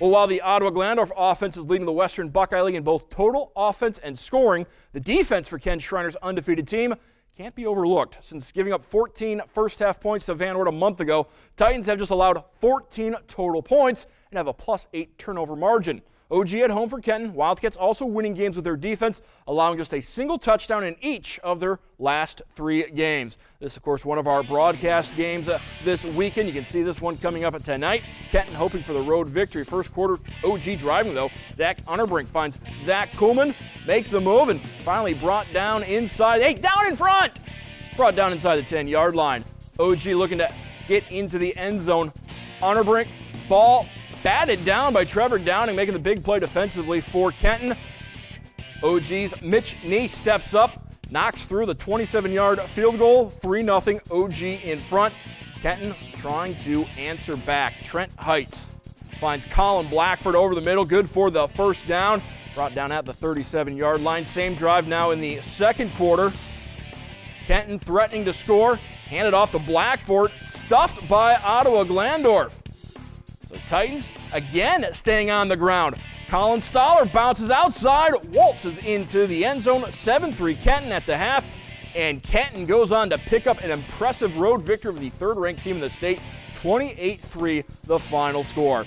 Well, while the Ottawa Glandorf offense is leading the Western Buckeye League in both total offense and scoring, the defense for Ken Schreiner's undefeated team can't be overlooked. Since giving up 14 first half points to Van Wert a month ago, Titans have just allowed 14 total points and have a plus 8 turnover margin. OG at home for Kenton. Wildcats also winning games with their defense, allowing just a single touchdown in each of their last three games. This, of course, one of our broadcast games uh, this weekend. You can see this one coming up at tonight. Kenton hoping for the road victory. First quarter, OG driving, though. Zach Unterbrink finds Zach Kuhlman, makes the move, and finally brought down inside. Hey, down in front! Brought down inside the 10 yard line. OG looking to get into the end zone. Unterbrink, ball batted down by Trevor Downing, making the big play defensively for Kenton. OG's Mitch Nee steps up, knocks through the 27 yard field goal, 3 0 OG in front. Kenton trying to answer back. Trent Heights finds Colin Blackford over the middle, good for the first down. Brought down at the 37 yard line. Same drive now in the second quarter. Kenton threatening to score, handed off to Blackford, stuffed by Ottawa Glandorf. Titans again staying on the ground. Colin Stoller bounces outside, waltzes into the end zone, 7-3 Kenton at the half, and Kenton goes on to pick up an impressive road victory over the third-ranked team in the state, 28-3 the final score.